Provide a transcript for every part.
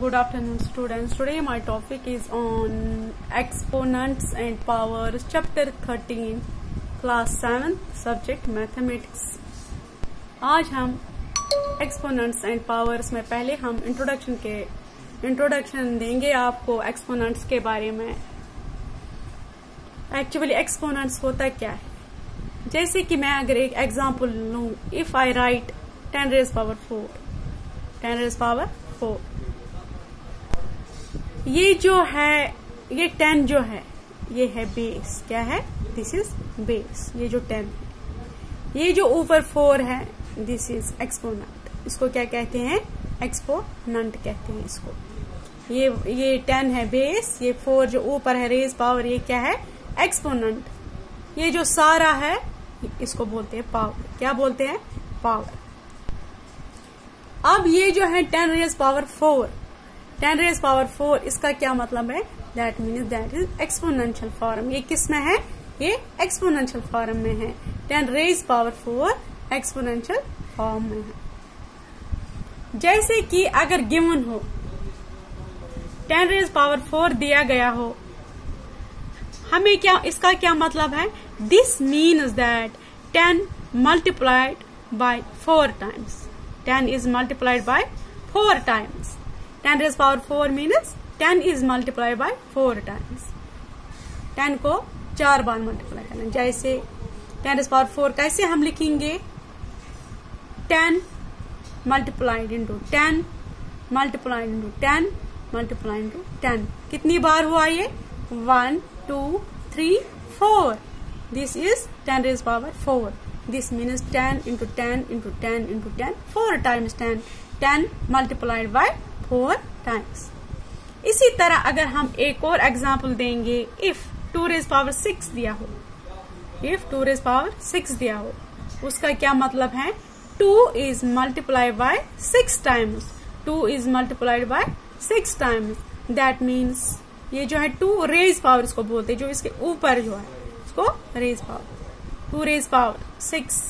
Good afternoon students today my topic is on exponents and power chapter 13 class seven subject mathematics आज हम exponents and powers में पहले हम introduction के introduction देंगे आपको एक्सपोनेंट्स के बारे में। एक्चुअली एक्सपोनेंट्स होता क्या है? जैसे कि मैं अगर एक एग्ज़ाम्पल लू if I write ten raise power four ten raise power four ये जो है, ये टेन जो है, ये है बेस क्या है? दिस इज़ बेस ये जो टेन है. ये जो ऊपर फोर है दिस इज़ एक्सपोनेंट इसको क्या कहते हैं? एक्सपोनेंट कहते हैं इसको. ये ये टेन है बेस ये फोर जो ऊपर है रेज पावर ये क्या है? एक्सपोनेंट ये जो सारा है, इसको बोलते हैं पावर क्या बोलते हैं? पावर अब ये जो है ten raise power four ten raise power four इसका क्या मतलब है? That mean that is exponential form ये किसमें है? ये एक्सपोनेंशियल फॉर्म में है. Ten raise power four exponential form में है. जैसे कि अगर गिवन हो टेन रेज पावर फोर दिया गया हो, हमें क्या, इसका क्या मतलब है? This means that ten multiplied by four times ten is multiplied by four times 10 raised power 4 means 10 is multiplied by 4 times. 10 को चार बार मल्टीप्लाई करना जैसे टेन रेज पावर फोर कैसे हम लिखेंगे? Ten multiplied into ten multiplied into ten multiplied into ten कितनी बार हुआ ये? 1 2 3 4 this is ten raise power four this means 10 into 10 into 10 into 10 4 times 10 10 multiplied by four times इसी तरह अगर हम एक और एग्ज़ाम्पल देंगे if two raise power six दिया हो if two raise power six दिया हो, उसका क्या मतलब है? Two is multiplied by six times two is multiplied by six times that means ये जो है टू रेज पावर इसको बोलते हैं, जो इसके ऊपर जो है, इसको raise power two raise power six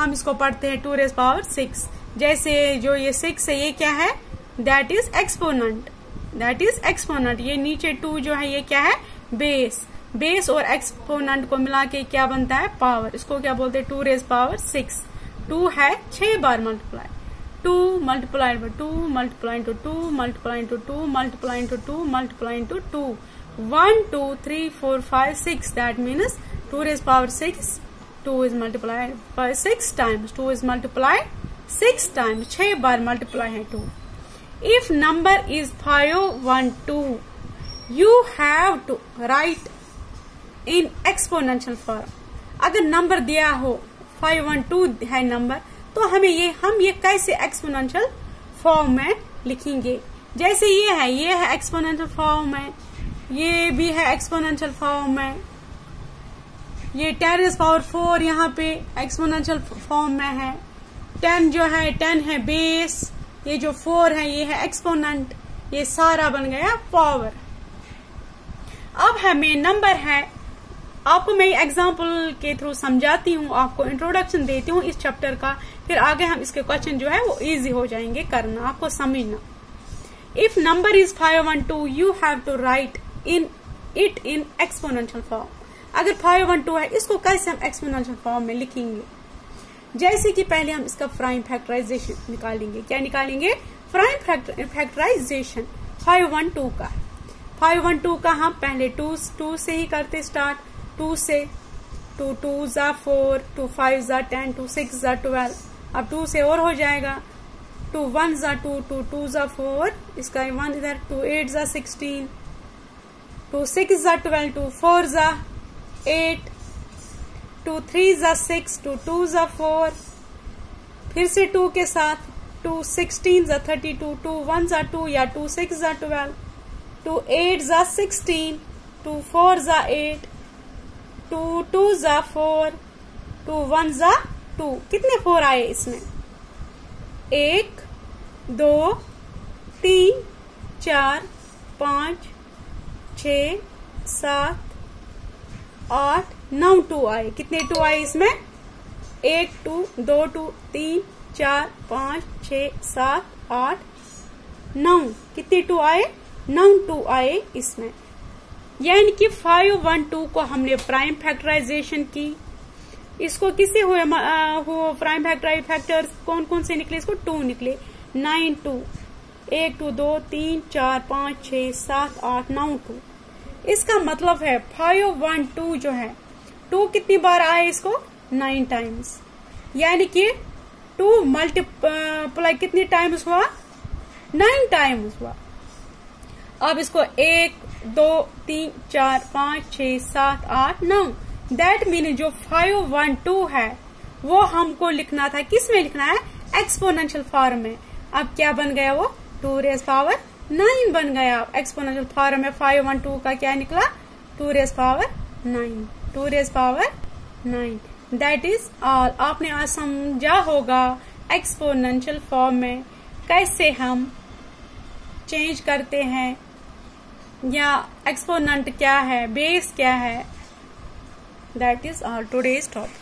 हम इसको पढ़ते हैं टू रेज पावर सिक्स जैसे जो ये सिक्स है, ये क्या है? That is exponent that is exponent ये नीचे टू जो है, ये क्या है? बेस बेस और एक्सपोनेंट को मिला के क्या बनता है? पावर इसको क्या बोलते हैं? Two raise power six two है, छह बार multiply two multiply by two multiply into two multiply into two multiply into two multiply into two one two three four five six that means two raise power six two is multiplied by six times two is multiplied six time छह बार multiply है two if number is five one two you have to write in exponential form अगर number दिया हो five one two है number तो हमें ये, हम ये कैसे एक्सपोनेंशियल फॉर्म में लिखेंगे? जैसे ये है ये है एक्सपोनेंशियल फॉर्म में, ये भी है एक्सपोनेंशियल फॉर्म में. ये टेरिस पावर फोर यहाँ पे एक्सपोनेंशियल फॉर्म में है. टेन जो है, टेन है बेस, ये जो फोर है, ये है एक्सपोनेंट, ये सारा बन गया पावर। अब हमें नंबर है, आपको मैं एग्ज़ाम्पल के थ्रू समझाती हूँ, आपको इंट्रोडक्शन देती हूँ इस चैप्टर का, फिर आगे हम इसके क्वेश्चन जो है वो इजी हो जाएँगे करना, आपको समझना। If number is five one two you have to write in it in exponential form अगर फाइव वन टू है, इसको कैसे हम एक्सपोनेंशियल फॉर्म में लिखेंगे? जैसे कि पहले हम इसका प्राइम फैक्टराइजेशन निकालेंगे। क्या निकालेंगे? Prime factorization five one two का। फाइव वन टू का हम पहले टू टू से ही करते स्टार्ट टू से टू टू जा फोर टू फाइव जा टेन टू सिक्स जा ट्वेल्व अब टू से और हो जाएगा। टू वन जा टू टू टू जा फोर इसका वन इधर टू एट जा सिक्सटीन टू सिक्स जा ट्वेल्व टू फोर जा एट टू थ्री जा सिक्स, टू टू जा फोर, फिर से टू के साथ, टू सिक्सटीन जा थर्टी टू टू वन जा टू या टू सिक्स जा ट्वेल्व, टू एट जा सिक्सटीन, टू फोर जा एट, टू टू जा फोर, टू वन जा टू। कितने फोर आए इसमें? एक, दो, तीन, चार, पाँच, छ, सात आठ, नौ टू आए। कितने टू आए इसमें? एक, टू, दो, टू, तीन, चार, पाँच छ सात, आठ, नौ। कितने टू आए? नौ टू आए इसमें। यानी कि फाइव वन टू को हमने प्राइम फैक्टराइजेशन की। इसको किससे हुए प्राइम फैक्टर, फैक्टर्स? कौन कौन से निकले? इसको टू निकले। Nine to. एक, टू, दो, तीन, चार, पाँच छ सात, आठ, नौ टू। इसका मतलब है फाइव वन, टू जो है, टू कितनी बार आए इसको? नाइन टाइम्स यानी कि टू मल्टीप्लाई कितनी टाइम्स हुआ? नाइन टाइम्स हुआ. अब इसको एक, दो, तीन, चार, पाँच छ सात, आठ, नौ. दैट मीन जो फाइव वन, टू है, वो हमको लिखना था किसमें लिखना है? एक्सपोनेंशियल फॉर्म में. अब क्या बन गया वो? टू रेस पावर नाइन बन गया। एक्सपोनेंशियल फॉर्म में फाइव वन टू का क्या निकला? Two raise power nine two raise power nine that is all आपने आज समझा होगा एक्सपोनेंशियल फॉर्म में कैसे हम चेंज करते हैं या एक्सपोनेंट क्या है? बेस क्या है? That is all today's topic